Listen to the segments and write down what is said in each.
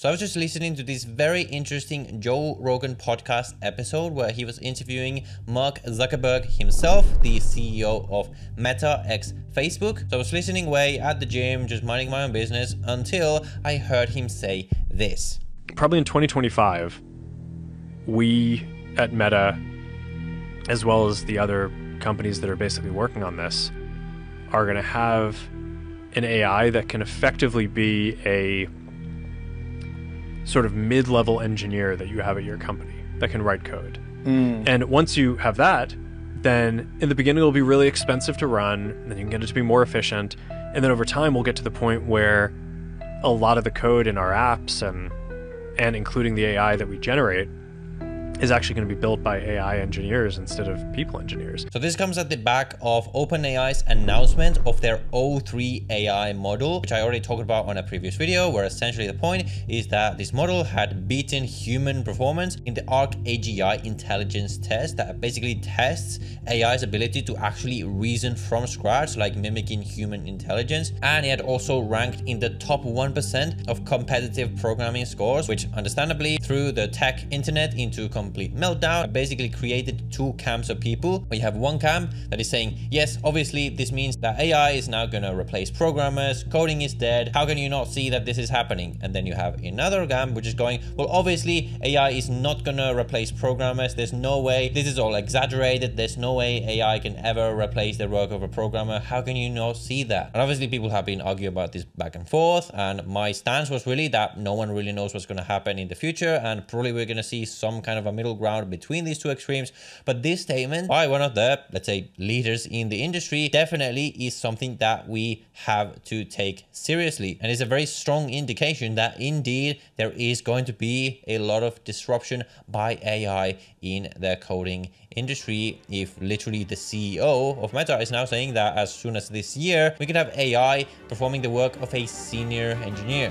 So I was just listening to this very interesting Joe Rogan podcast episode where he was interviewing Mark Zuckerberg himself, the CEO of Meta X Facebook. So I was listening away at the gym, just minding my own business until I heard him say this. Probably in 2025, we at Meta, as well as the other companies that are basically working on this, are going to have an AI that can effectively be a sort of mid level engineer that you have at your company that can write code. Mm. And once you have that, then in the beginning it'll be really expensive to run, then you can get it to be more efficient. And then over time we'll get to the point where a lot of the code in our apps and and including the AI that we generate is actually going to be built by AI engineers instead of people engineers. So this comes at the back of OpenAI's announcement of their O3 AI model, which I already talked about on a previous video, where essentially the point is that this model had beaten human performance in the ARC AGI intelligence test that basically tests AI's ability to actually reason from scratch, like mimicking human intelligence. And it had also ranked in the top 1% of competitive programming scores, which understandably threw the tech internet into complete meltdown. I basically created two camps of people. You have one camp that is saying, yes, obviously this means that AI is now going to replace programmers, coding is dead. How can you not see that this is happening? And then you have another camp which is going, well, obviously AI is not going to replace programmers. There's no way. This is all exaggerated. There's no way AI can ever replace the work of a programmer. How can you not see that? And obviously people have been arguing about this back and forth. And my stance was really that no one really knows what's going to happen in the future. And probably we're going to see some kind of a middle ground between these two extremes. But this statement by one of the, let's say, leaders in the industry definitely is something that we have to take seriously. And it's a very strong indication that indeed there is going to be a lot of disruption by AI in the coding industry if literally the CEO of Meta is now saying that as soon as this year, we could have AI performing the work of a senior engineer.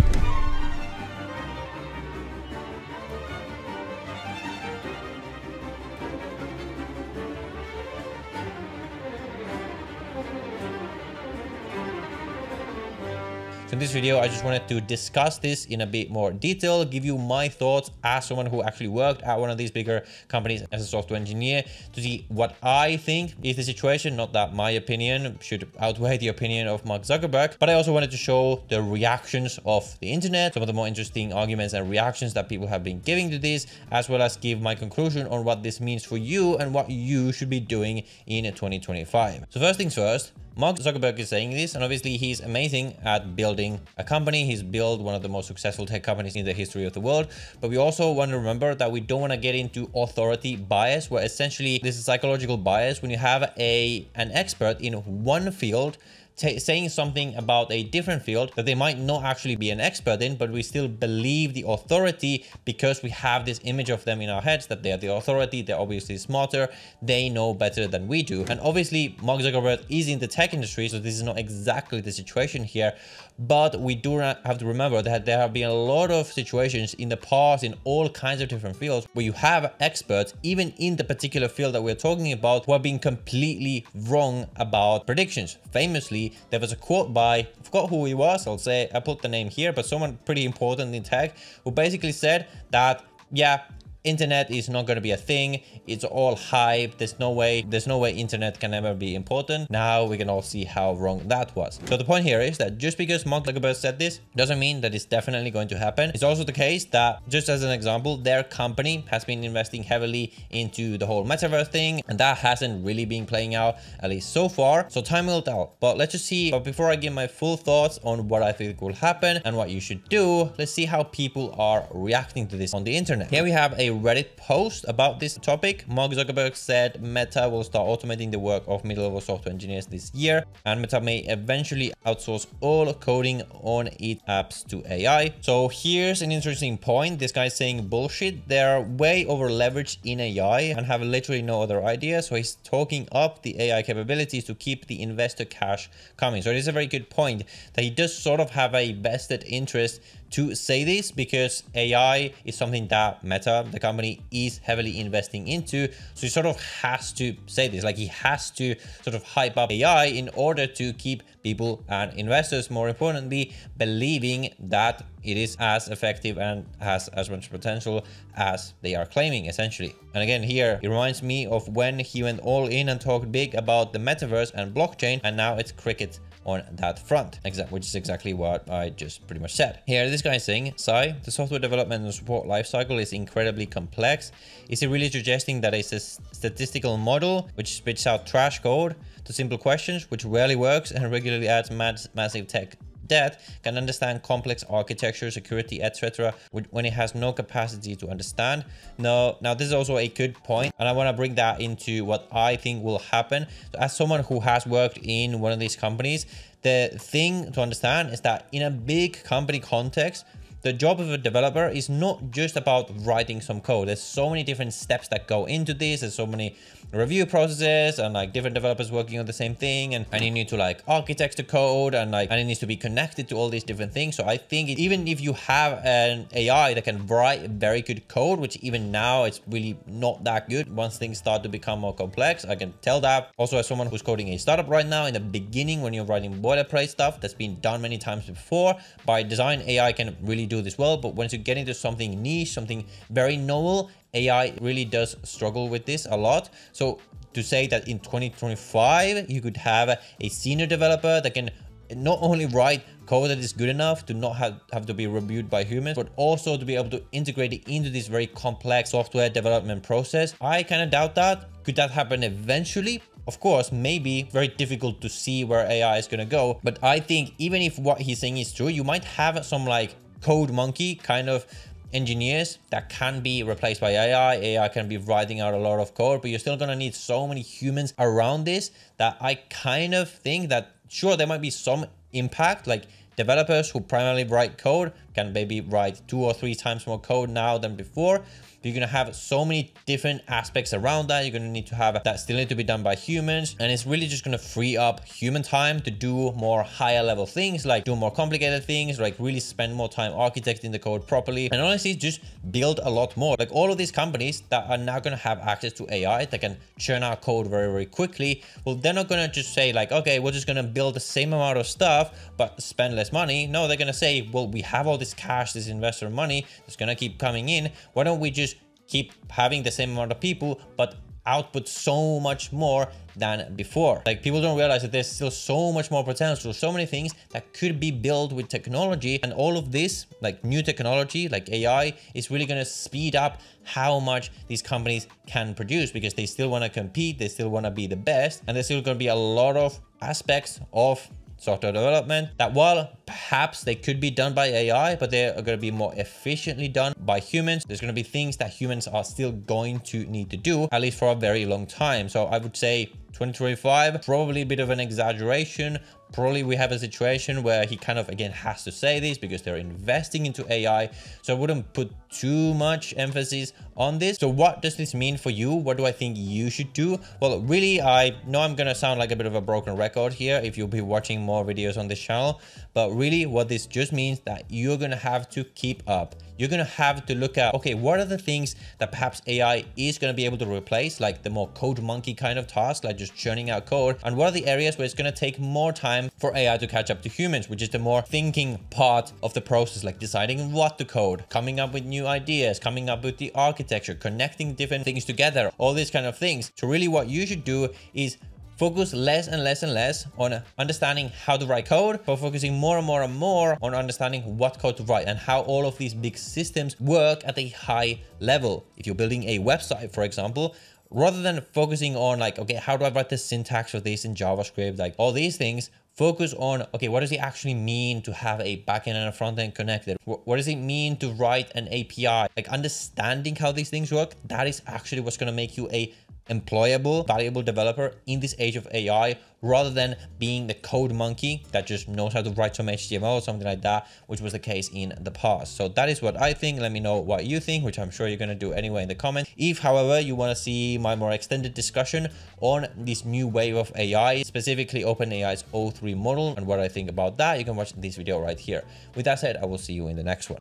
So in this video, I just wanted to discuss this in a bit more detail, give you my thoughts as someone who actually worked at one of these bigger companies as a software engineer to see what I think is the situation. Not that my opinion should outweigh the opinion of Mark Zuckerberg, but I also wanted to show the reactions of the internet, some of the more interesting arguments and reactions that people have been giving to this, as well as give my conclusion on what this means for you and what you should be doing in 2025. So first things first, Mark Zuckerberg is saying this, and obviously he's amazing at building a company. He's built one of the most successful tech companies in the history of the world. But we also want to remember that we don't want to get into authority bias, where essentially this is psychological bias when you have a an expert in one field saying something about a different field that they might not actually be an expert in, but we still believe the authority because we have this image of them in our heads that they are the authority, they're obviously smarter, they know better than we do. And obviously, Mark Zuckerberg is in the tech industry, so this is not exactly the situation here, but we do have to remember that there have been a lot of situations in the past in all kinds of different fields where you have experts, even in the particular field that we're talking about, who have been completely wrong about predictions. Famously, there was a quote by, I forgot who he was, I'll say, I put the name here, but someone pretty important in tech who basically said that, yeah, internet is not going to be a thing. It's all hype. There's no way there's no way internet can ever be important. Now we can all see how wrong that was. So the point here is that just because mark zuckerberg said this doesn't mean that it's definitely going to happen. It's also the case that just as an example their company has been investing heavily into the whole metaverse thing and that hasn't really been playing out at least so far. So time will tell. But let's just see but before i give my full thoughts on what i think will happen and what you should do let's see how people are reacting to this on the internet. Here we have a Reddit post about this topic. Mark Zuckerberg said Meta will start automating the work of middle-level software engineers this year, and Meta may eventually outsource all coding on its apps to AI. So here's an interesting point. This guy's saying bullshit. They're way over leveraged in AI and have literally no other idea. So he's talking up the AI capabilities to keep the investor cash coming. So it is a very good point that he does sort of have a vested interest to say this because AI is something that Meta, the company, is heavily investing into. So he sort of has to say this, like he has to sort of hype up AI in order to keep people and investors, more importantly, believing that it is as effective and has as much potential as they are claiming essentially. And again, here it reminds me of when he went all in and talked big about the metaverse and blockchain, and now it's cricket on that front, which is exactly what I just pretty much said. Here, this guy is saying, Sai, the software development and support lifecycle is incredibly complex. Is he really suggesting that it's a statistical model which spits out trash code to simple questions, which rarely works and regularly adds massive tech debt can understand complex architecture, security, etc. when it has no capacity to understand. No, now this is also a good point, and I want to bring that into what I think will happen. So as someone who has worked in one of these companies, the thing to understand is that in a big company context, the job of a developer is not just about writing some code. There's so many different steps that go into this. There's so many review processes and like different developers working on the same thing. And, and you need to like architect the code and like, and it needs to be connected to all these different things. So I think even if you have an AI that can write very good code, which even now it's really not that good. Once things start to become more complex, I can tell that. Also as someone who's coding a startup right now in the beginning, when you're writing boilerplate stuff that's been done many times before by design, AI can really do this well. But once you get into something niche, something very novel, AI really does struggle with this a lot. So to say that in 2025, you could have a senior developer that can not only write code that is good enough to not have, have to be reviewed by humans, but also to be able to integrate it into this very complex software development process. I kind of doubt that. Could that happen eventually? Of course, maybe very difficult to see where AI is going to go. But I think even if what he's saying is true, you might have some like code monkey kind of engineers that can be replaced by AI. AI can be writing out a lot of code, but you're still to need so many humans around this that I kind of think that sure, there might be some impact, like developers who primarily write code can maybe write two or three times more code now than before. You're to have so many different aspects around that. You're to need to have that still need to be done by humans. And it's really just to free up human time to do more higher level things, like do more complicated things, like really spend more time architecting the code properly. And honestly, just build a lot more. Like all of these companies that are now to have access to AI that can churn out code very, very quickly. Well, they're not to just say like, okay, we're just to build the same amount of stuff, but spend less money. No, they're to say, well, we have all this cash, this investor money that's going to keep coming in. Why don't we just keep having the same amount of people, but output so much more than before. Like people don't realize that there's still so much more potential, so many things that could be built with technology and all of this, like new technology, like AI is really to speed up how much these companies can produce because they still want to compete. They still want to be the best and there's still to be a lot of aspects of software development that while perhaps they could be done by AI, but they are going to be more efficiently done by humans. There's going to be things that humans are still going to need to do, at least for a very long time. So I would say 2025, probably a bit of an exaggeration, Probably we have a situation where he kind of, again, has to say this because they're investing into AI. So I wouldn't put too much emphasis on this. So what does this mean for you? What do I think you should do? Well, really, I know I'm going to sound like a bit of a broken record here if you'll be watching more videos on this channel. But really what this just means that you're to have to keep up. You're to have to look at, okay, what are the things that perhaps AI is to be able to replace, like the more code monkey kind of task, like just churning out code. And what are the areas where it's to take more time for AI to catch up to humans, which is the more thinking part of the process, like deciding what to code, coming up with new ideas, coming up with the architecture, connecting different things together, all these kind of things. So really what you should do is focus less and less and less on understanding how to write code, but focusing more and more and more on understanding what code to write and how all of these big systems work at a high level. If you're building a website, for example, rather than focusing on like, okay, how do I write the syntax of this in JavaScript, like all these things, focus on, okay, what does it actually mean to have a backend and a frontend connected? What does it mean to write an API? Like understanding how these things work, that is actually what's going to make you a employable, valuable developer in this age of AI rather than being the code monkey that just knows how to write some HTML or something like that, which was the case in the past. So that is what I think. Let me know what you think, which I'm sure you're going to do anyway in the comments. If, however, you want to see my more extended discussion on this new wave of AI, specifically OpenAI's O3 model and what I think about that, you can watch this video right here. With that said, I will see you in the next one.